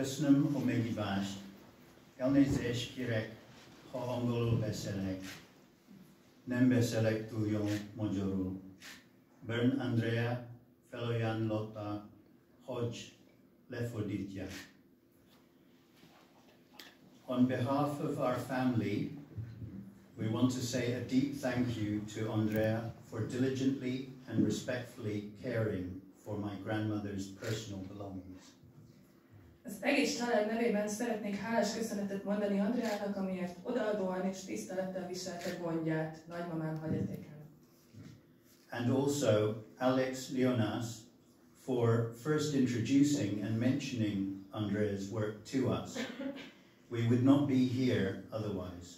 Ha. Nem. Bern Andrea. On behalf of our family, we want to say a deep thank you to Andrea for diligently and respectfully caring for my grandmother's personal belongings. Az egész család nevében szeretnék hálás köszönetet mondani Andreának, amiért odaadóan és tisztelettel viselte gondját nagymamám hagyatékának. And also Alex Leonas for first introducing and mentioning Andrea's work to us. We would not be here otherwise.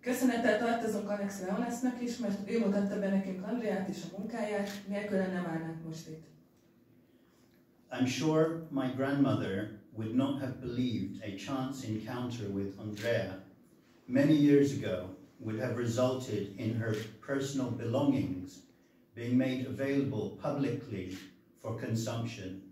Köszönettel tartozunk Alex Leonasnak is, mert ő mutatta be nekünk Andreát és a munkáját, nélküle nem állnánk most itt. I'm sure my grandmother would not have believed a chance encounter with Andrea many years ago would have resulted in her personal belongings being made available publicly for consumption.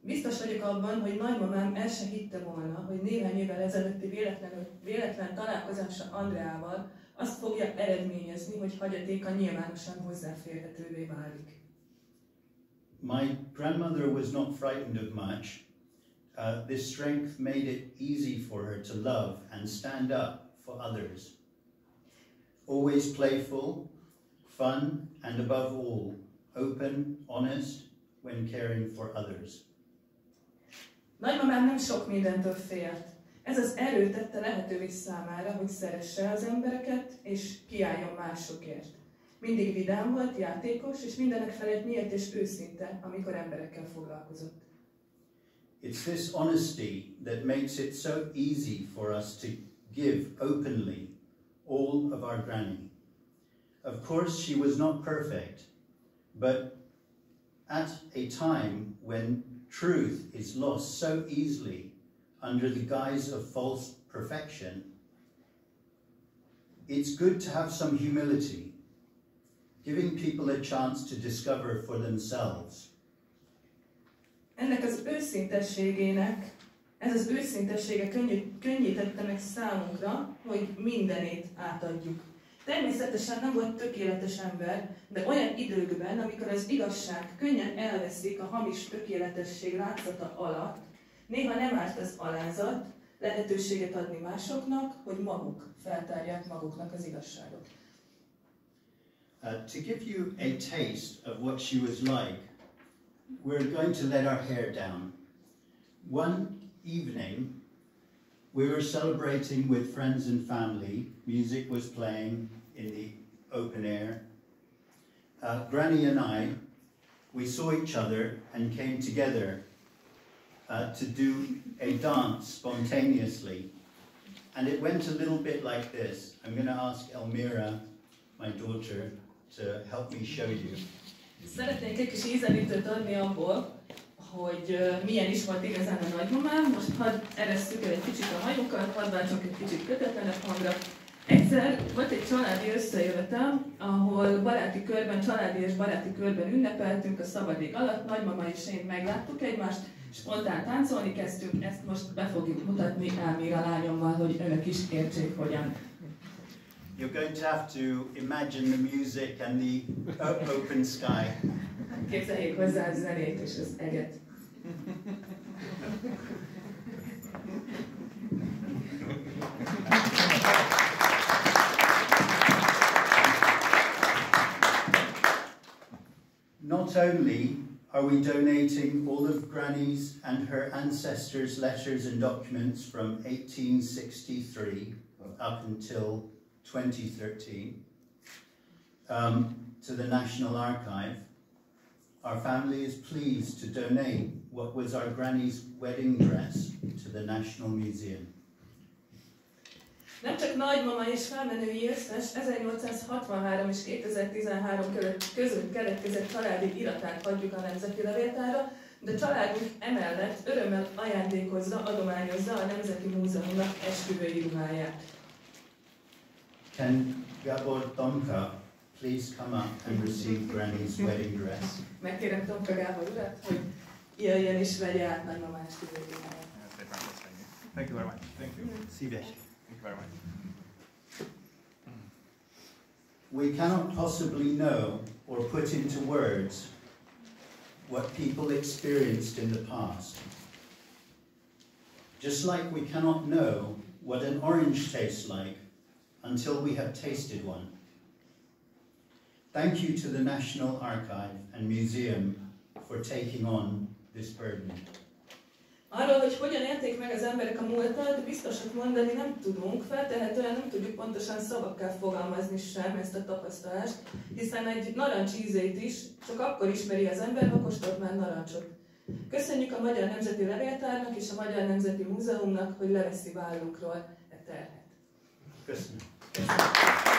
Biztos vagyok abban, hogy nagymamám el se hitte volna, hogy néhány évvel ezelőtti véletlen, véletlen találkozása Andreával azt fogja eredményezni, hogy hagyatéka nyilvánosan hozzáférhetővé válik. My grandmother was not frightened of much. Uh, this strength made it easy for her to love and stand up for others. Always playful, fun, and above all, open, honest when caring for others. Nagymamám nem sok mindentől félt. Ez az erő tette lehetővé számára, hogy szeresse az embereket, és kiálljon másokért. Mindig vidám volt, játékos, és mindenek felett nyílt és őszinte, amikor emberekkel foglalkozott. It's this honesty that makes it so easy for us to give openly all of our granny. Of course, she was not perfect, but at a time when truth is lost so easily under the guise of false perfection, it's good to have some humility giving people a chance to discover for themselves. Ennek az őszintességének, ez az őszintessége könnyű, könnyítette meg számunkra, hogy mindenét átadjuk. Természetesen nem volt tökéletes ember, de olyan időkben, amikor az igazság könnyen elveszik a hamis tökéletesség látszata alatt, néha nem árt az alázat, lehetőséget adni másoknak, hogy maguk feltárják maguknak az igazságot. Uh, to give you a taste of what she was like, we're going to let our hair down. One evening, we were celebrating with friends and family. Music was playing in the open air. Uh, Granny and I, we saw each other and came together uh, to do a dance spontaneously. And it went a little bit like this. I'm going to ask Elmira, my daughter, to help me show you. Szeretnék egy kis ízelítőt adni abból, hogy milyen is volt igazán a nagymamám. Most hadd eresszük el egy kicsit a hajukat, hadd váltsunk egy kicsit kötetlenebb hangra. Egyszer volt egy családi összejövetel, ahol baráti körben, családi és baráti körben ünnepeltünk a szabadég alatt, nagymama és én megláttuk egymást, spontán táncolni kezdtünk, ezt most be fogjuk mutatni Elmira lányommal, hogy önök is értsék hogyan. You're going to have to imagine the music and the open sky. Not only are we donating all of Granny's and her ancestors' letters and documents from 1863 up until 2013 um, to the National Archive, our family is pleased to donate what was our granny's wedding dress to the National Museum. Nem csak nagymama és felmenői összes 1863 és 2013 között keletkezett családi iratát adjuk a Nemzeti Levéltára, de családunk emellett örömmel ajándékozza, adományozza a Nemzeti Múzeumnak esküvői ruháját. Can Gabor Tomka please come up and receive Granny's wedding dress? Megkérem Tomka Gábor urat, hogy jöjjön és vegye át nagymamás tüzédináját. Thank you very much. Thank you. Szíves. Thank you very much. We cannot possibly know or put into words what people experienced in the past. Just like we cannot know what an orange tastes like until we have tasted one. Thank you to the National Archive and Museum for taking on this burden. Arról, hogy hogyan élték meg az emberek a múltat, biztosat mondani nem tudunk, feltehetően nem tudjuk pontosan szavakkal fogalmazni sem ezt a tapasztalást, hiszen egy narancs ízét is csak akkor ismeri az ember, ha kóstolt már narancsot. Köszönjük a Magyar Nemzeti Levéltárnak és a Magyar Nemzeti Múzeumnak, hogy leveszi vállunkról e terhet. Köszönöm. Köszönjük.